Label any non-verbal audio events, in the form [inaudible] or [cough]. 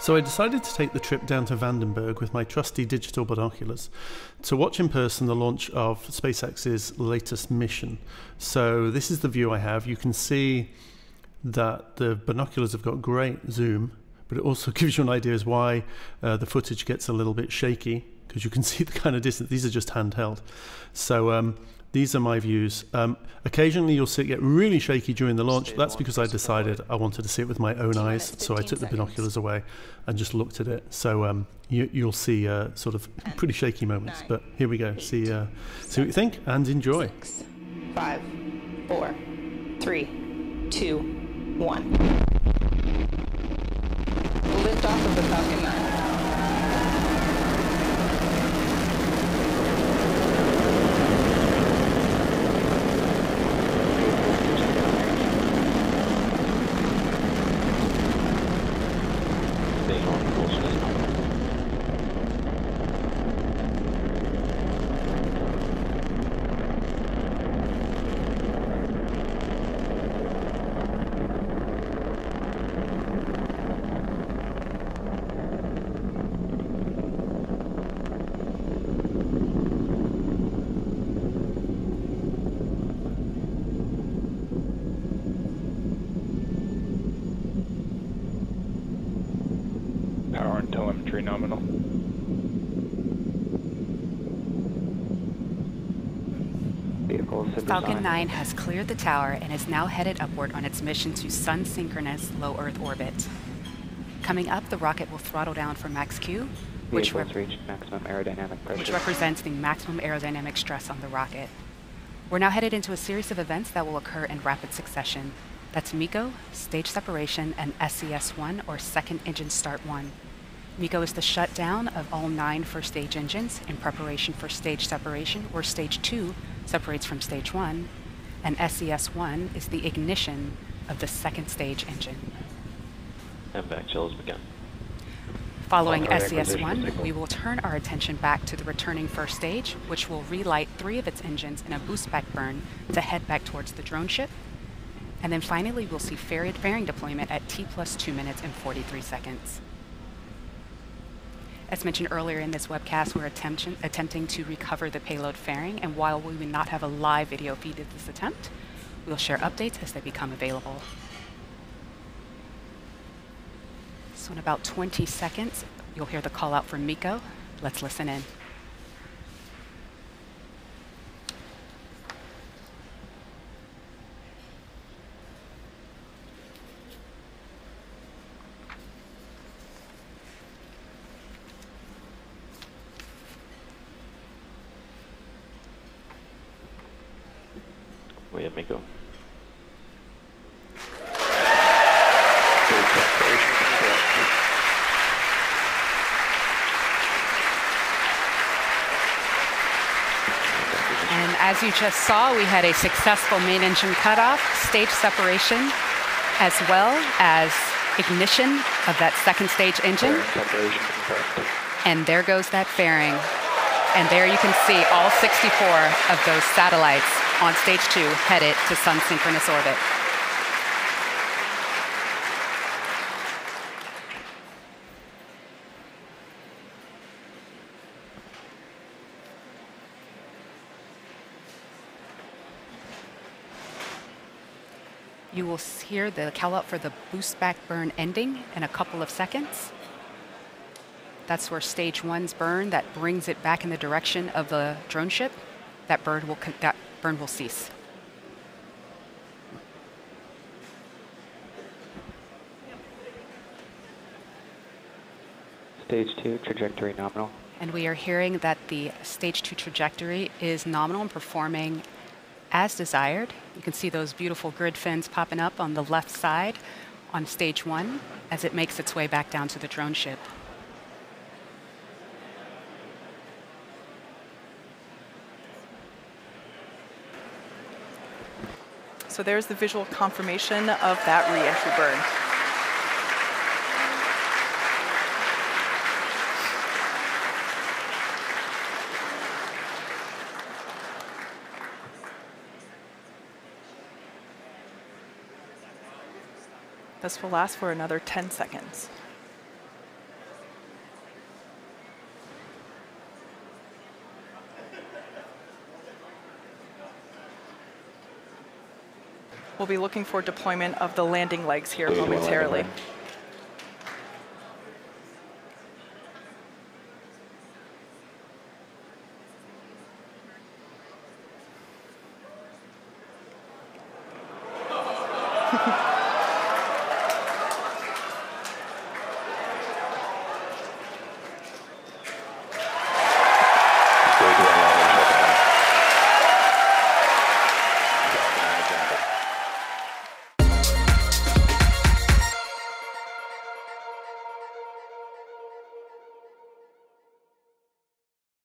So I decided to take the trip down to Vandenberg with my trusty digital binoculars to watch in person the launch of SpaceX's latest mission. So this is the view I have. You can see that the binoculars have got great zoom, but it also [laughs] gives you an idea as why uh, the footage gets a little bit shaky because you can [laughs] see the kind of distance. These are just handheld. So um, these are my views. Um, occasionally you'll see it get really shaky during the launch. That's because I decided I wanted to see it with my own eyes. So I took the binoculars away and just looked at it. So um, you, will see uh, sort of pretty shaky moments. But here we go. See, uh, see what you think and enjoy. Six, five, four, three, two, one. Lift off of the Falcon 9. Falcon 9 has cleared the tower and is now headed upward on its mission to sun-synchronous low Earth orbit. Coming up, the rocket will throttle down for max Q, which, rep maximum aerodynamic which represents the maximum aerodynamic stress on the rocket. We're now headed into a series of events that will occur in rapid succession. That's MECO, stage separation, and SES-1, or second engine start 1. MECO is the shutdown of all nine first stage engines in preparation for stage separation, where stage 2 separates from stage 1, and SES-1 is the ignition of the second stage engine. And back chills begun. Following SES-1, we will turn our attention back to the returning first stage, which will relight three of its engines in a boost back burn to head back towards the drone ship. And then finally, we'll see fairing deployment at T plus 2 minutes and 43 seconds. As mentioned earlier in this webcast, we're attempting to recover the payload fairing, and while we will not have a live video feed of this attempt, we'll share updates as they become available. So in about 20 seconds, you'll hear the call out from MECO. Let's listen in. And as you just saw, we had a successful main engine cutoff, stage separation, as well as ignition of that second stage engine. And there goes that fairing. And there you can see all 64 of those satellites on stage two headed to sun synchronous orbit. You will hear the call out for the boost back burn ending in a couple of seconds. That's where stage one's burn that brings it back in the direction of the drone ship. That burn will that burn will cease. Stage two trajectory nominal. And we are hearing that the stage two trajectory is nominal and performing as desired. You can see those beautiful grid fins popping up on the left side on stage one as it makes its way back down to the drone ship. So there's the visual confirmation of that reentry burn. This will last for another 10 seconds. We'll be looking for deployment of the landing legs here Losing one landing momentarily.